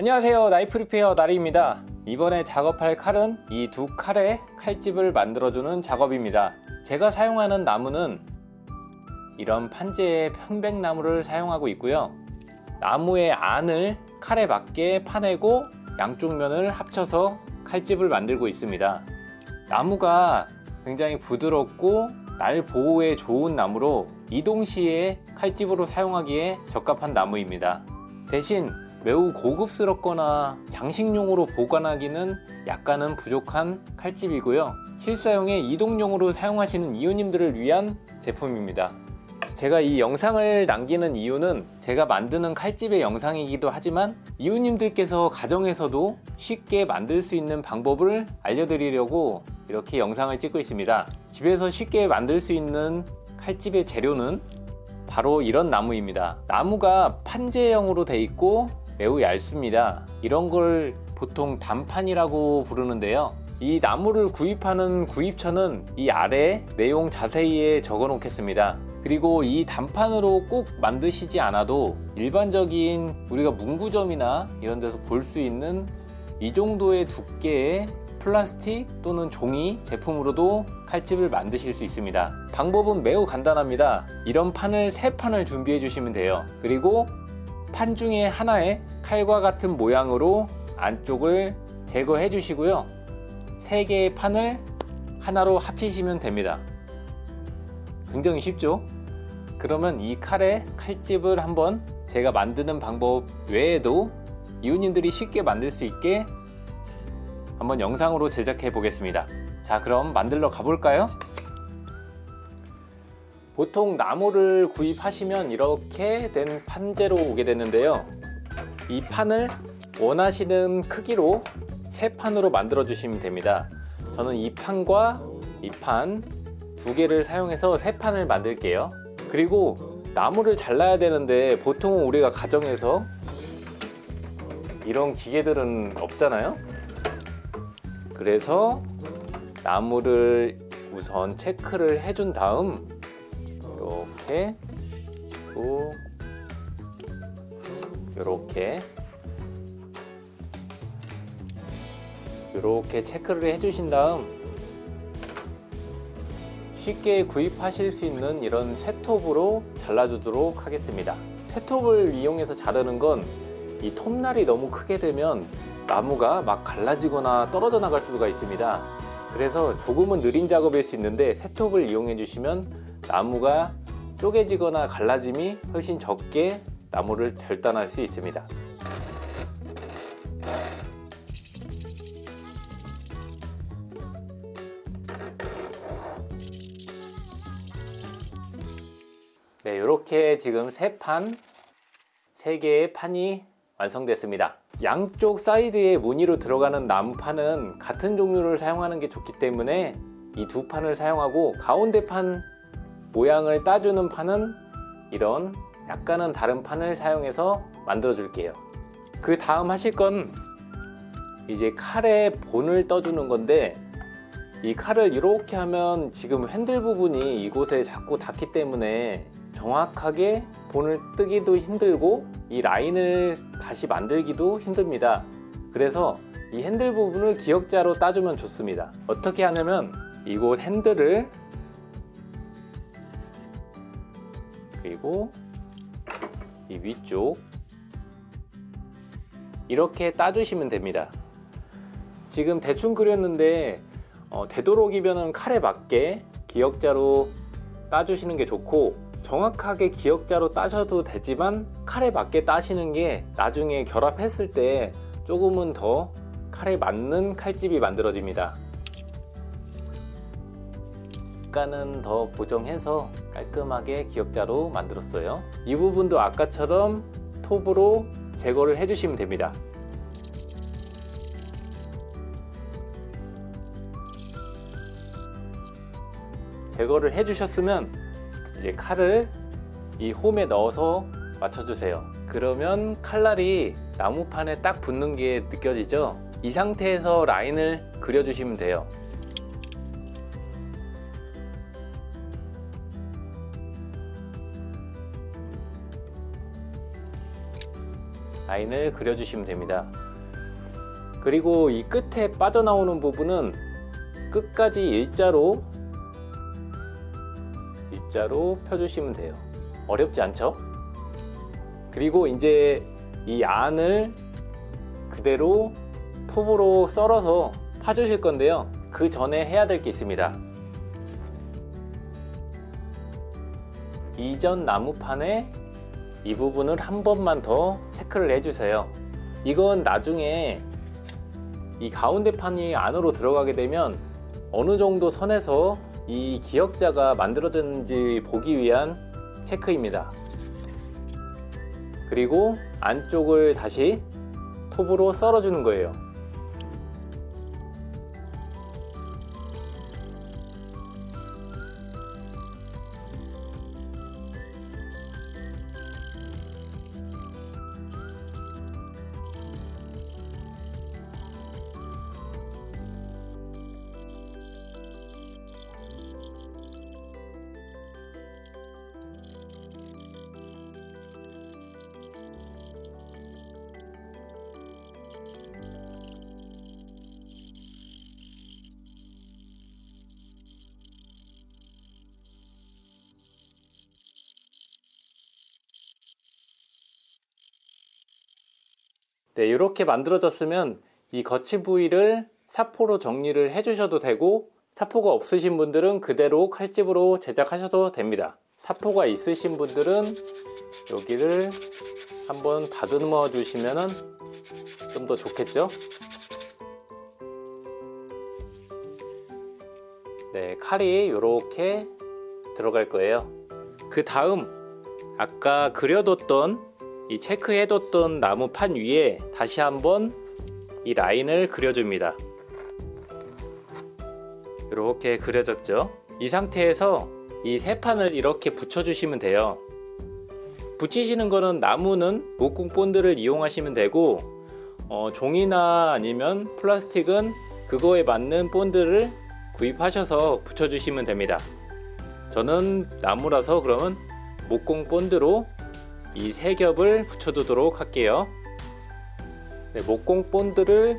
안녕하세요. 나이프 리페어 나리입니다. 이번에 작업할 칼은 이 두 칼의 칼집을 만들어주는 작업입니다. 제가 사용하는 나무는 이런 판재의 편백나무를 사용하고 있고요. 나무의 안을 칼에 맞게 파내고 양쪽 면을 합쳐서 칼집을 만들고 있습니다. 나무가 굉장히 부드럽고 날 보호에 좋은 나무로 이동 시에 칼집으로 사용하기에 적합한 나무입니다. 대신 매우 고급스럽거나 장식용으로 보관하기는 약간은 부족한 칼집이고요. 실사용에 이동용으로 사용하시는 이웃님들을 위한 제품입니다. 제가 이 영상을 남기는 이유는 제가 만드는 칼집의 영상이기도 하지만 이웃님들께서 가정에서도 쉽게 만들 수 있는 방법을 알려드리려고 이렇게 영상을 찍고 있습니다. 집에서 쉽게 만들 수 있는 칼집의 재료는 바로 이런 나무입니다. 나무가 판재형으로 되어 있고 매우 얇습니다. 이런 걸 보통 단판이라고 부르는데요. 이 나무를 구입하는 구입처는 이 아래 내용 자세히에 적어 놓겠습니다. 그리고 이 단판으로 꼭 만드시지 않아도 일반적인 우리가 문구점이나 이런 데서 볼 수 있는 이 정도의 두께의 플라스틱 또는 종이 제품으로도 칼집을 만드실 수 있습니다. 방법은 매우 간단합니다. 이런 판을 세 판을 준비해 주시면 돼요. 그리고 판 중에 하나에 칼과 같은 모양으로 안쪽을 제거해 주시고요. 세 개의 판을 하나로 합치시면 됩니다. 굉장히 쉽죠? 그러면 이 칼의 칼집을 한번 제가 만드는 방법 외에도 이웃님들이 쉽게 만들 수 있게 한번 영상으로 제작해 보겠습니다. 자 그럼 만들러 가볼까요 보통 나무를 구입하시면 이렇게 된 판재로 오게 되는데요. 이 판을 원하시는 크기로 세 판으로 만들어 주시면 됩니다. 저는 이 판과 이 판 두 개를 사용해서 세 판을 만들게요. 그리고 나무를 잘라야 되는데 보통 우리가 가정에서 이런 기계들은 없잖아요. 그래서 나무를 우선 체크를 해준 다음 이렇게. 또 이렇게. 이렇게 체크를 해주신 다음 쉽게 구입하실 수 있는 이런 쇠톱으로 잘라주도록 하겠습니다. 쇠톱을 이용해서 자르는 건 이 톱날이 너무 크게 되면 나무가 막 갈라지거나 떨어져 나갈 수가 있습니다. 그래서 조금은 느린 작업일 수 있는데 쇠톱을 이용해 주시면 나무가 쪼개지거나 갈라짐이 훨씬 적게 나무를 절단할 수 있습니다 네, 이렇게 지금 세 판, 세 개의 판이 완성됐습니다. 양쪽 사이드에 무늬로 들어가는 나무판은 같은 종류를 사용하는 게 좋기 때문에 이 두 판을 사용하고 가운데 판 모양을 따주는 판은 이런 약간은 다른 판을 사용해서 만들어 줄게요. 그 다음 하실 건 이제 칼의 본을 떠주는 건데 이 칼을 이렇게 하면 지금 핸들 부분이 이곳에 자꾸 닿기 때문에 정확하게 본을 뜨기도 힘들고 이 라인을 다시 만들기도 힘듭니다 그래서 이 핸들 부분을 기역자로 따주면 좋습니다 어떻게 하냐면 이곳 핸들을 그리고 이 위쪽 이렇게 따주시면 됩니다. 지금 대충 그렸는데 어, 되도록이면 칼에 맞게 기역자로 따주시는 게 좋고 정확하게 기역자로 따셔도 되지만 칼에 맞게 따시는 게 나중에 결합했을 때 조금은 더 칼에 맞는 칼집이 만들어집니다 약간은 더 보정해서 깔끔하게 기역자로 만들었어요. 이 부분도 아까처럼 톱으로 제거를 해주시면 됩니다. 제거를 해주셨으면 이제 칼을 이 홈에 넣어서 맞춰주세요. 그러면 칼날이 나무판에 딱 붙는 게 느껴지죠? 이 상태에서 라인을 그려주시면 돼요 라인을 그려주시면 됩니다. 그리고 이 끝에 빠져나오는 부분은 끝까지 일자로 일자로 펴주시면 돼요. 어렵지 않죠? 그리고 이제 이 안을 그대로 톱으로 썰어서 파주실 건데요. 그 전에 해야 될 게 있습니다. 이전 나무판에 이 부분을 한 번만 더 체크를 해주세요. 이건 나중에 이 가운데 판이 안으로 들어가게 되면 어느 정도 선에서 이 기역자가 만들어졌는지 보기 위한 체크입니다. 그리고 안쪽을 다시 톱으로 썰어주는 거예요. 네, 이렇게 만들어졌으면 이 거치 부위를 사포로 정리를 해주셔도 되고 사포가 없으신 분들은 그대로 칼집으로 제작하셔도 됩니다. 사포가 있으신 분들은 여기를 한번 다듬어 주시면 좀 더 좋겠죠? 네, 칼이 이렇게 들어갈 거예요. 그 다음 아까 그려뒀던 이 체크해뒀던 나무 판 위에 다시 한번 이 라인을 그려줍니다. 이렇게 그려졌죠. 이 상태에서 이 세 판을 이렇게 붙여주시면 돼요. 붙이시는 거는 나무는 목공 본드를 이용하시면 되고 어, 종이나 아니면 플라스틱은 그거에 맞는 본드를 구입하셔서 붙여주시면 됩니다. 저는 나무라서 그러면 목공 본드로 이 세 겹을 붙여두도록 할게요. 네, 목공 본드를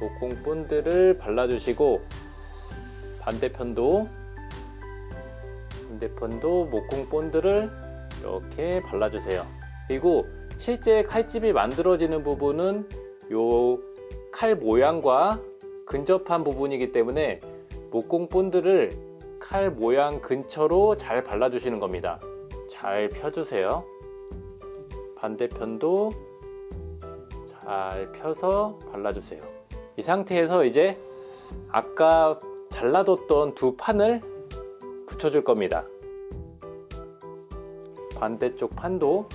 목공 본드를 발라주시고 반대편도 반대편도 목공 본드를 이렇게 발라주세요. 그리고 실제 칼집이 만들어지는 부분은 요 칼 모양과 근접한 부분이기 때문에 목공 본드를 칼 모양 근처로 잘 발라주시는 겁니다. 잘 펴주세요. 반대편도 잘 펴서 발라주세요. 이 상태에서 이제 아까 잘라뒀던 두 판을 붙여줄 겁니다. 반대쪽 판도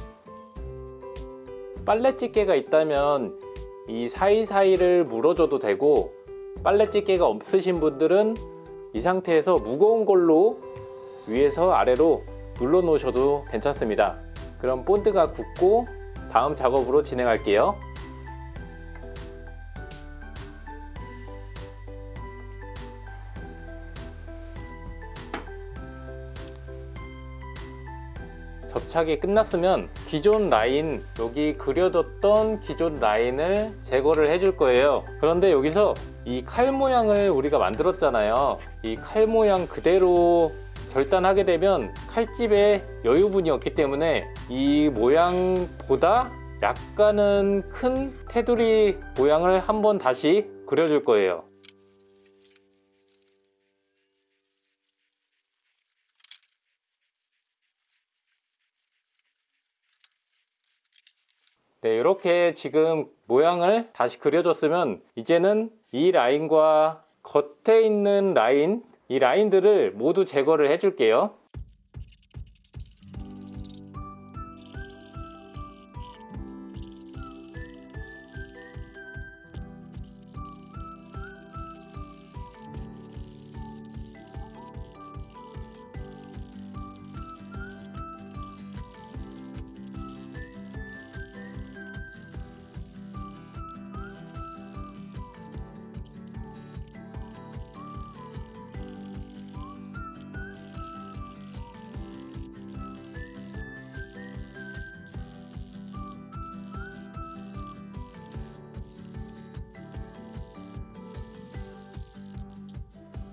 빨래집게가 있다면 이 사이사이를 물어줘도 되고 빨래집게가 없으신 분들은 이 상태에서 무거운 걸로 위에서 아래로 눌러 놓으셔도 괜찮습니다. 그럼 본드가 굳고 다음 작업으로 진행할게요. 접착이 끝났으면 기존 라인 여기 그려뒀던 기존 라인을 제거를 해줄 거예요. 그런데 여기서 이 칼 모양을 우리가 만들었잖아요. 이 칼 모양 그대로 절단하게 되면 칼집에 여유분이 없기 때문에 이 모양보다 약간은 큰 테두리 모양을 한번 다시 그려줄 거예요 네, 이렇게 지금 모양을 다시 그려줬으면 이제는 이 라인과 겉에 있는 라인, 이 라인들을 모두 제거를 해줄게요.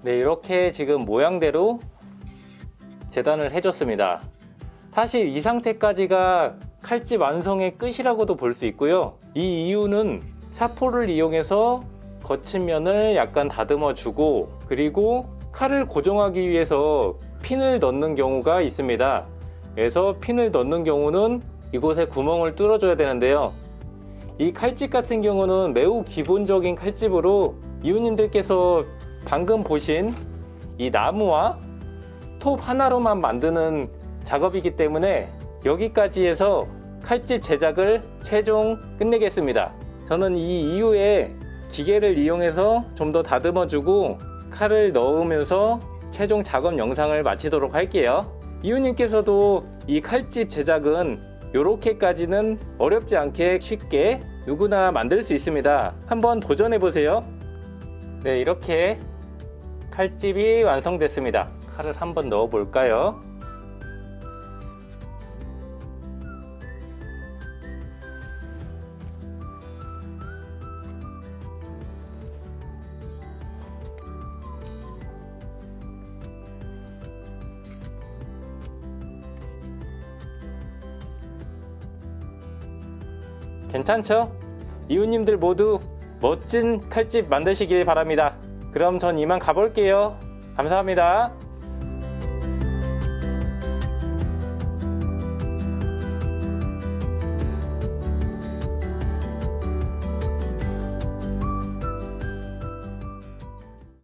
네, 이렇게 지금 모양대로 재단을 해줬습니다. 사실 이 상태까지가 칼집 완성의 끝이라고도 볼 수 있고요. 이 이유는 사포를 이용해서 거친 면을 약간 다듬어 주고 그리고 칼을 고정하기 위해서 핀을 넣는 경우가 있습니다. 그래서 핀을 넣는 경우는 이곳에 구멍을 뚫어 줘야 되는데요. 이 칼집 같은 경우는 매우 기본적인 칼집으로 이웃님들께서 방금 보신 이 나무와 톱 하나로만 만드는 작업이기 때문에 여기까지 해서 칼집 제작을 최종 끝내겠습니다. 저는 이 이후에 기계를 이용해서 좀 더 다듬어 주고 칼을 넣으면서 최종 작업 영상을 마치도록 할게요. 이웃님께서도 이 칼집 제작은 이렇게까지는 어렵지 않게 쉽게 누구나 만들 수 있습니다. 한번 도전해 보세요. 네, 이렇게 칼집이 완성됐습니다. 칼을 한번 넣어 볼까요? 괜찮죠? 이웃님들 모두 멋진 칼집 만드시길 바랍니다. 그럼 전 이만 가볼게요. 감사합니다.